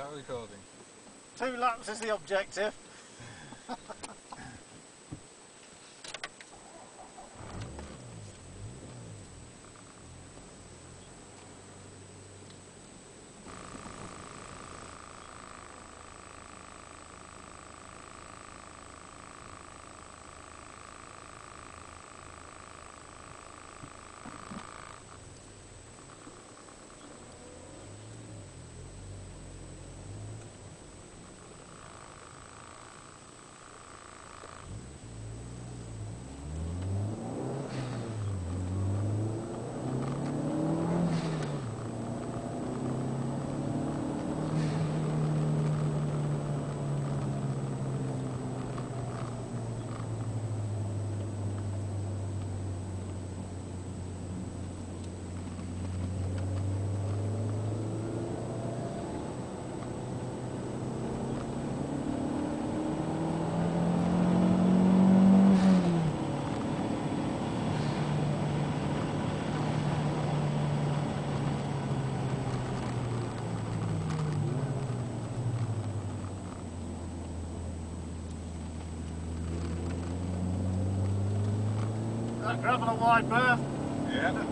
Yeah, recording. Two laps is the objective. That gravel a wide berth. Yeah.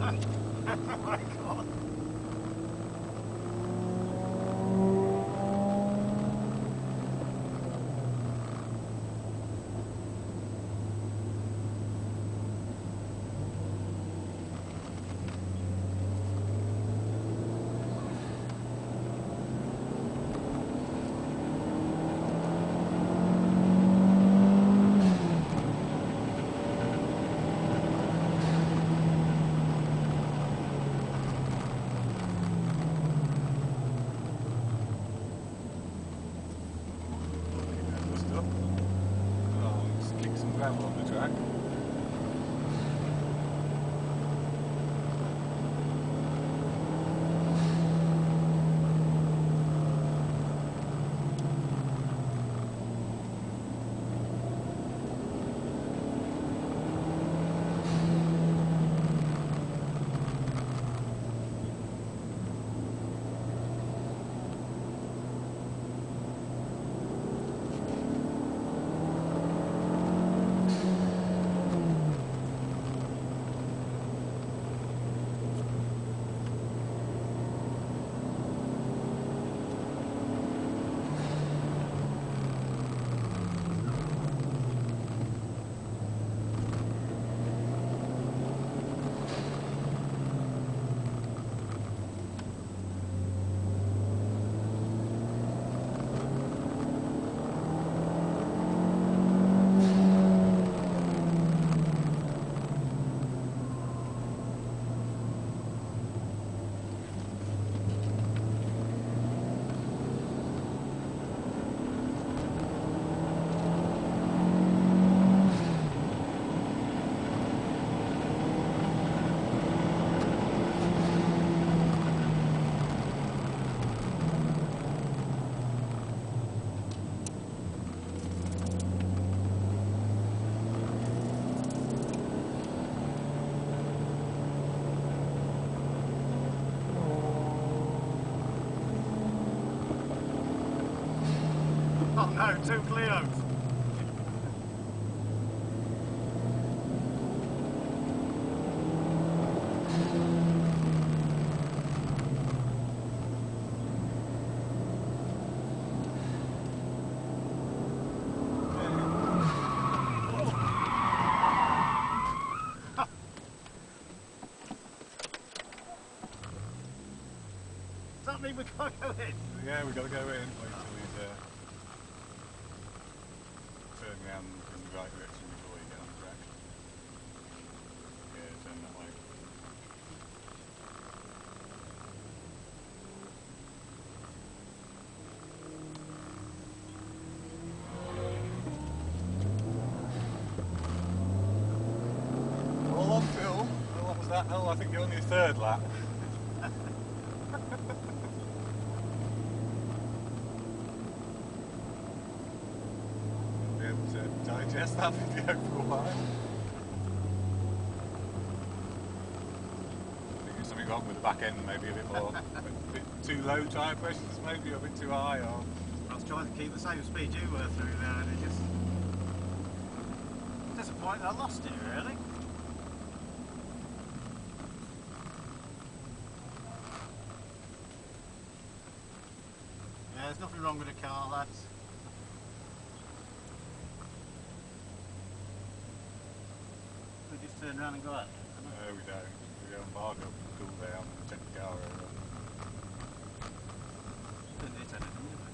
oh my god. Stuff. Oh, just kick on the track. two Clios. Does that mean we can't go in? Yeah, we gotta go in. Please. In the right direction the track. Yeah, turn that way. All on. Oh, what was that? Oh, I think you're on your third lap. That video for a while. There's something wrong with the back end, maybe a bit more, a bit too low tyre pressures, maybe, a bit too high, or I was trying to keep the same speed you were through there and it just... Disappointed I lost it really. Yeah, there's nothing wrong with the car, lads. turn around and go up? No, we don't. We go and bog cool down and take the car over. Didn't need to